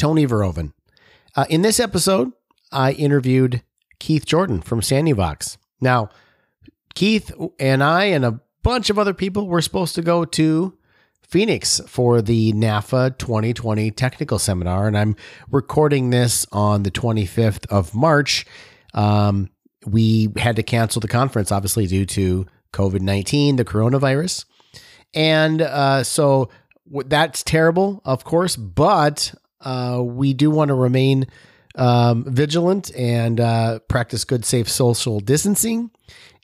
Tony Verhoeven. Uh, in this episode, I interviewed Keith Jordan from Sanuvox. Now, Keith and I and a bunch of other people were supposed to go to Phoenix for the NAFA 2020 technical seminar, and I'm recording this on the 25th of March. Um, we had to cancel the conference, obviously, due to COVID 19, the coronavirus. And uh, so that's terrible, of course, but uh, we do want to remain um, vigilant and uh, practice good, safe social distancing.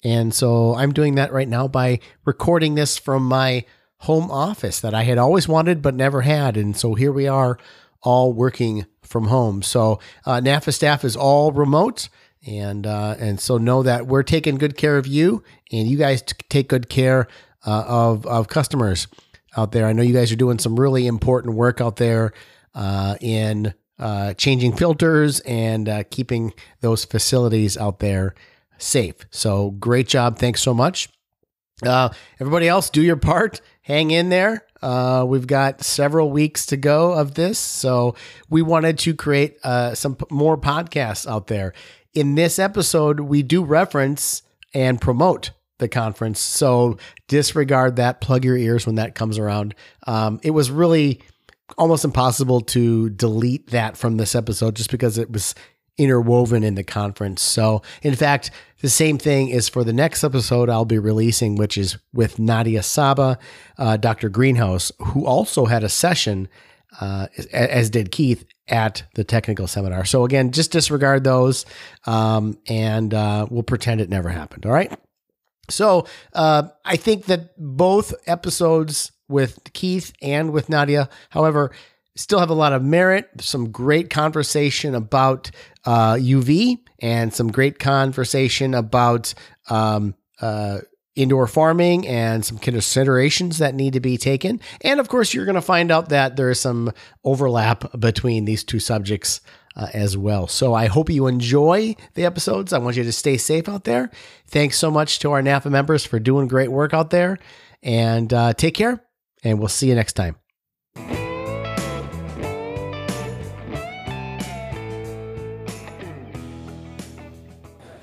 And so I'm doing that right now by recording this from my home office that I had always wanted but never had. And so here we are all working from home. So uh, NAFA staff is all remote. And uh, and so know that we're taking good care of you, and you guys t- take good care uh, of of customers out there. I know you guys are doing some really important work out there in uh, changing filters and uh, keeping those facilities out there safe. So great job. Thanks so much. Uh, everybody else, do your part. Hang in there. Uh, we've got several weeks to go of this. So we wanted to create uh, some p- more podcasts out there. In this episode, we do reference and promote the conference. So disregard that, plug your ears when that comes around. Um, it was really almost impossible to delete that from this episode just because it was interwoven in the conference. So, in fact, the same thing is for the next episode I'll be releasing, which is with Nadia Saba, uh, Dr. Greenhouse, who also had a session, uh, as did Keith, at the technical seminar. So, again, just disregard those um, and uh, we'll pretend it never happened. All right. So, uh, I think that both episodes with Keith and with Nadia, however, still have a lot of merit, some great conversation about uh, UV, and some great conversation about um, uh, indoor farming and some considerations that need to be taken. And of course, you're going to find out that there is some overlap between these two subjects. Uh, as well. So I hope you enjoy the episodes. I want you to stay safe out there. Thanks so much to our NAFA members for doing great work out there. And uh, take care, and we'll see you next time.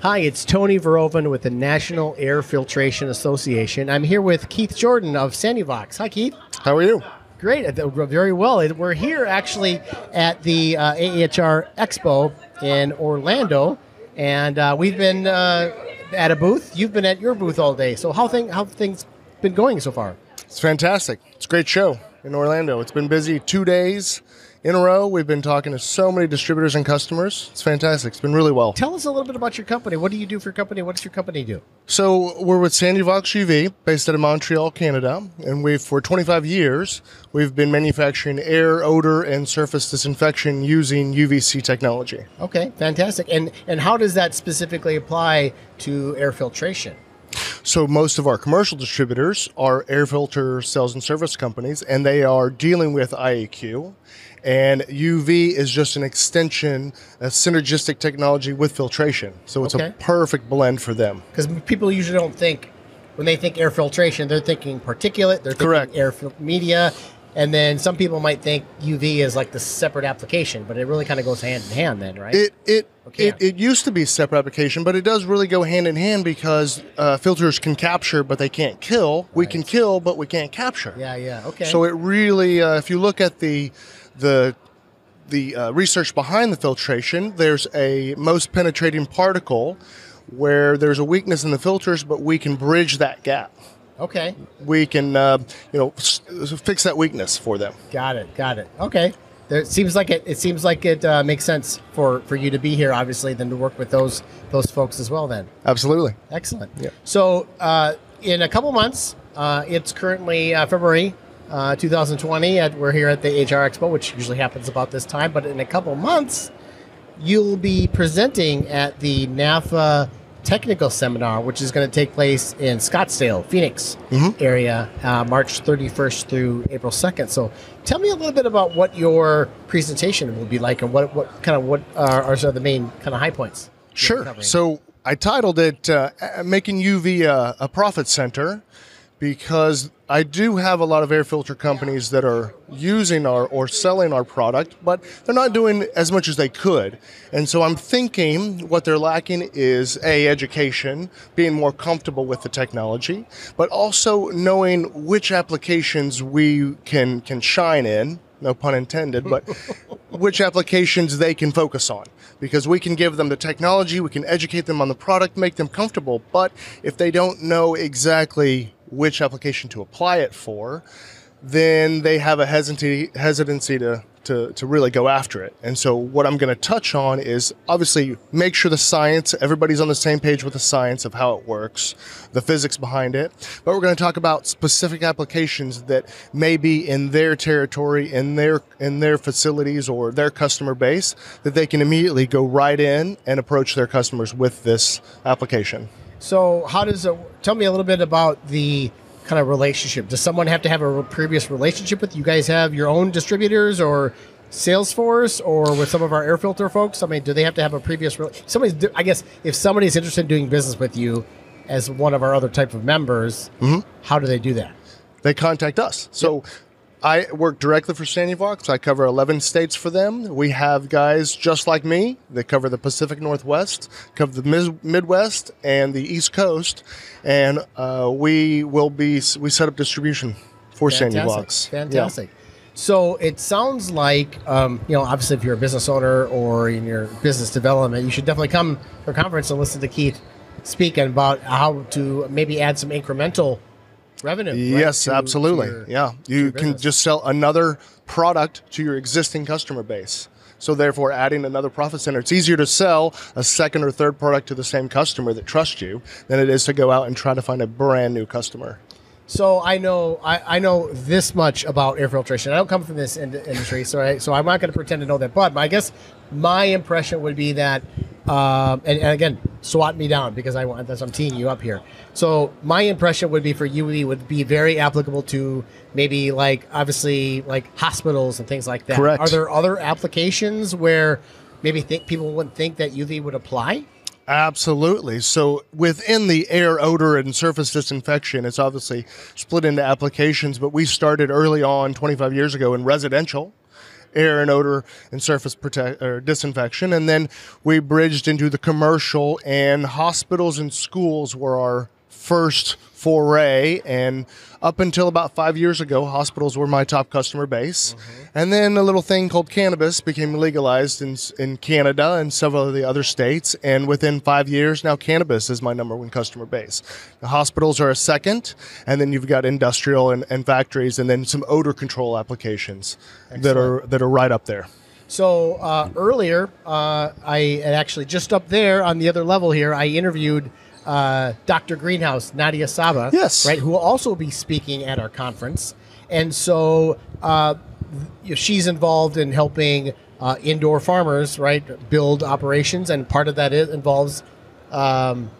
Hi, it's Tony Verhoeven with the National Air Filtration Association. I'm here with Keith Jordan of Sanuvox. Hi, Keith. How are you? Great, uh, very well. We're here actually at the uh, AHR Expo in Orlando, and uh, we've been uh, at a booth. You've been at your booth all day. So how thing how things been going so far? It's fantastic. It's a great show in Orlando. It's been busy two days in a row. We've been talking to so many distributors and customers. It's fantastic. It's been really well. Tell us a little bit about your company. What do you do for your company? What does your company do? So we're with Sanuvox UV, based out of Montreal, Canada, and we've for 25 years we've been manufacturing air, odor, and surface disinfection using UVC technology. Okay, fantastic. And and how does that specifically apply to air filtration? So most of our commercial distributors are air filter sales and service companies, and they are dealing with IAQ. And UV is just an extension, a synergistic technology with filtration. So it's Okay. a perfect blend for them. Because people usually don't think when they think air filtration, they're thinking particulate, they're thinking Correct. air fil- media, and then some people might think UV is like the separate application, but it really kind of goes hand in hand, then, right? It it, Okay. it it used to be a separate application, but it does really go hand in hand because uh, filters can capture, but they can't kill. We can kill, but we can't capture. yeah, yeah, okay. So it really, uh, if you look at the the the uh, research behind the filtration, there's a most penetrating particle where there's a weakness in the filters, but we can bridge that gap. Okay, We can, uh, you know, fix that weakness for them. got it, got it. Okay, there, it seems like it. It seems like it uh, makes sense for for you to be here, obviously, then to work with those those folks as well. Then, Absolutely. excellent. Yeah. So, uh, in a couple months, uh, it's currently uh, February uh, 2020. At, we're here at the HR Expo, which usually happens about this time. But in a couple months, you'll be presenting at the NAFA Technical Seminar, which is going to take place in Scottsdale, Phoenix area, uh, March 31st through April 2nd. So, tell me a little bit about what your presentation will be like, and what what kind of what are, are some of the main kind of high points. Sure. So I titled it uh, "Making UV a, a Profit Center because I do have a lot of air filter companies that are using our or selling our product, but they're not doing as much as they could. And so I'm thinking what they're lacking is a education, being more comfortable with the technology, but also knowing which applications we can can shine in no pun intended, but which applications they can focus on. Because we can give them the technology, we can educate them on the product, make them comfortable. But if they don't know exactly which application to apply it for, then they have a hesitancy, hesitancy to to, to really go after it. And so, what I'm going to touch on is obviously make sure the science, everybody's on the same page with the science of how it works, the physics behind it. But we're going to talk about specific applications that may be in their territory, in their in their facilities or their customer base that they can immediately go right in and approach their customers with this application. So, how does it? Tell me a little bit about the kind of relationship? Does someone have to have a previous relationship with you guys? Have your own distributors or Salesforce or with some of our air filter folks? I mean, do they have to have a previous? Somebody's. I guess if somebody's interested in doing business with you as one of our other type of members, mm-hmm. how do they do that? They contact us. So. Yep. I work directly for Sanuvox. I cover 11 states for them. We have guys just like me that cover the Pacific Northwest, cover the Midwest, and the East Coast. And uh, we will be, we set up distribution for. Fantastic. Yeah. So it sounds like, um, you know, obviously, if you're a business owner or in your business development, you should definitely come to a conference and listen to Keith speaking about how to maybe add some incremental revenue. Right? Yes, to, absolutely. To your, yeah, you can just sell another product to your existing customer base. So therefore, adding another profit center, it's easier to sell a second or third product to the same customer that trusts you than it is to go out and try to find a brand new customer. So I know I, I know this much about air filtration. I don't come from this industry, so I, so I'm not going to pretend to know that. But I guess my impression would be that um, and, and, again, swat me down because I want that's I'm teeing you up here. So my impression would be for UV would be very applicable to maybe like obviously like hospitals and things like that. Correct. Are there other applications where maybe think people wouldn't think that UV would apply? Absolutely. So within the air, odor, and surface disinfection, it's obviously split into applications, but we started early on 25 years ago in residential air and odor and surface protect or disinfection. And then we bridged into the commercial and hospitals and schools were our first foray. And up until about five years ago, hospitals were my top customer base. Mm-hmm. And then a little thing called cannabis became legalized in, in Canada and several of the other states. And within five years, now cannabis is my number one customer base. The hospitals are a second, and then you've got industrial and, and factories, and then some odor control applications Excellent. that are that are right up there. So uh, earlier, uh, I actually just up there on the other level here, I interviewed uh, Dr. Greenhouse, Nadia Saba, yes, right, who will also be speaking at our conference. And so uh, she's involved in helping uh, indoor farmers, right, build operations, and part of that is, involves um,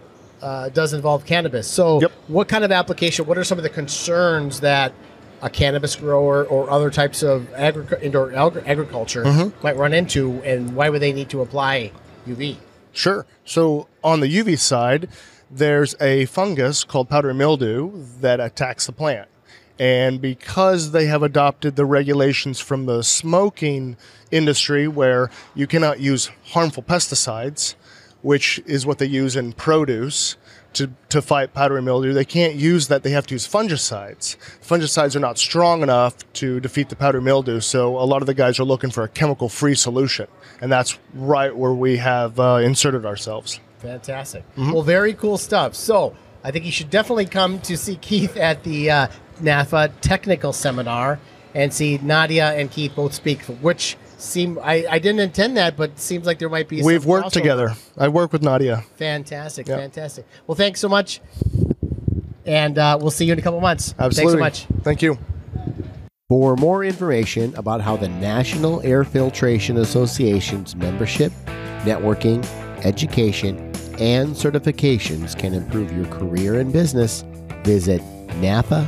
uh, does involve cannabis. So, yep. what kind of application? What are some of the concerns that a cannabis grower or other types of agri- indoor agriculture mm-hmm. might run into, and why would they need to apply UV? Sure. So, on the UV side, there's a fungus called powdery mildew that attacks the plant. And because they have adopted the regulations from the smoking industry where you cannot use harmful pesticides, which is what they use in produce to, to fight powdery mildew, they can't use that. They have to use fungicides. Fungicides are not strong enough to defeat the powdery mildew, so a lot of the guys are looking for a chemical free solution. And that's right where we have uh, inserted ourselves. Fantastic. Mm-hmm. Well, very cool stuff. So, I think you should definitely come to see Keith at the uh, NAFA technical seminar and see Nadia and Keith both speak, which seem I, I didn't intend that, but seems like there might be. We've worked crossover. together. I work with Nadia. Fantastic, yep. fantastic. Well, thanks so much, and uh, we'll see you in a couple months. Absolutely. Thanks so much. Thank you. For more information about how the National Air Filtration Association's membership, networking, education, and certifications can improve your career and business, visit nafahq.org.